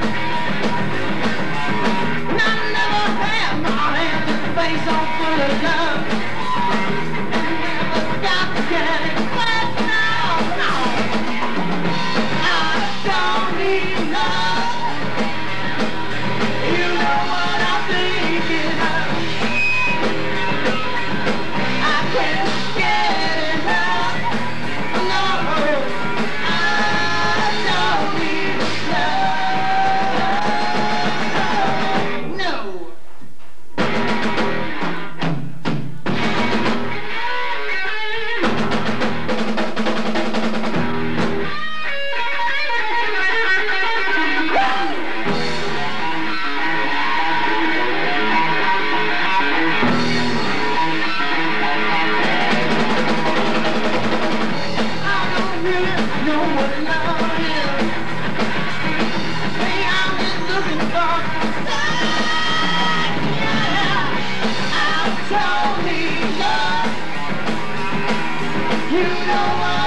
back. You know what